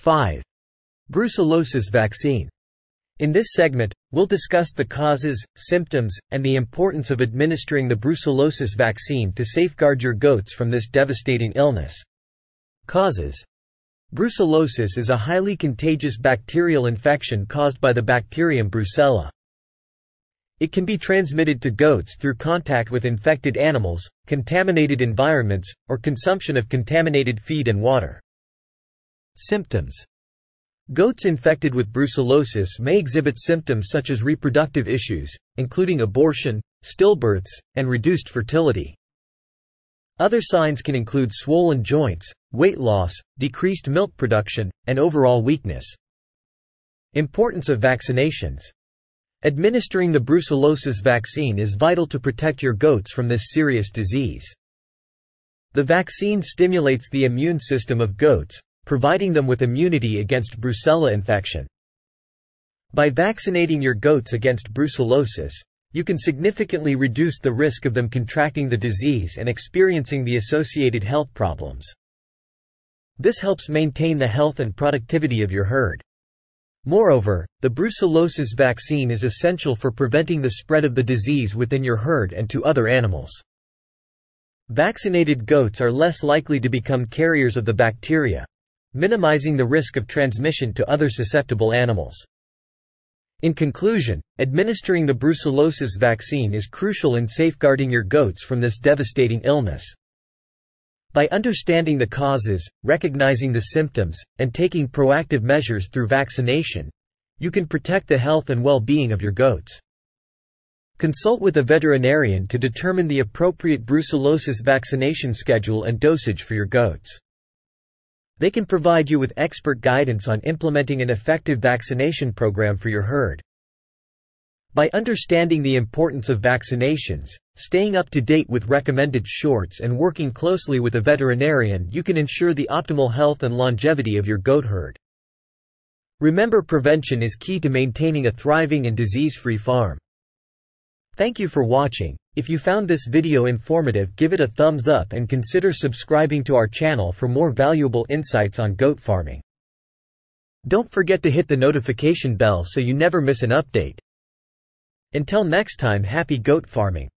5. Brucellosis vaccine. In this segment, we'll discuss the causes, symptoms, and the importance of administering the brucellosis vaccine to safeguard your goats from this devastating illness. Causes Brucellosis is a highly contagious bacterial infection caused by the bacterium Brucella. It can be transmitted to goats through contact with infected animals, contaminated environments, or consumption of contaminated feed and water. Symptoms Goats infected with brucellosis may exhibit symptoms such as reproductive issues, including abortion, stillbirths, and reduced fertility. Other signs can include swollen joints, weight loss, decreased milk production, and overall weakness. Importance of vaccinations Administering the brucellosis vaccine is vital to protect your goats from this serious disease. The vaccine stimulates the immune system of goats, providing them with immunity against brucella infection. By vaccinating your goats against brucellosis, you can significantly reduce the risk of them contracting the disease and experiencing the associated health problems. This helps maintain the health and productivity of your herd. Moreover, the brucellosis vaccine is essential for preventing the spread of the disease within your herd and to other animals. Vaccinated goats are less likely to become carriers of the bacteria, minimizing the risk of transmission to other susceptible animals. In conclusion, administering the brucellosis vaccine is crucial in safeguarding your goats from this devastating illness. By understanding the causes, recognizing the symptoms, and taking proactive measures through vaccination, you can protect the health and well-being of your goats. Consult with a veterinarian to determine the appropriate brucellosis vaccination schedule and dosage for your goats. They can provide you with expert guidance on implementing an effective vaccination program for your herd. By understanding the importance of vaccinations, staying up to date with recommended shorts and working closely with a veterinarian you can ensure the optimal health and longevity of your goat herd. Remember prevention is key to maintaining a thriving and disease-free farm. Thank you for watching. If you found this video informative give it a thumbs up and consider subscribing to our channel for more valuable insights on goat farming. Don't forget to hit the notification bell so you never miss an update. Until next time happy goat farming.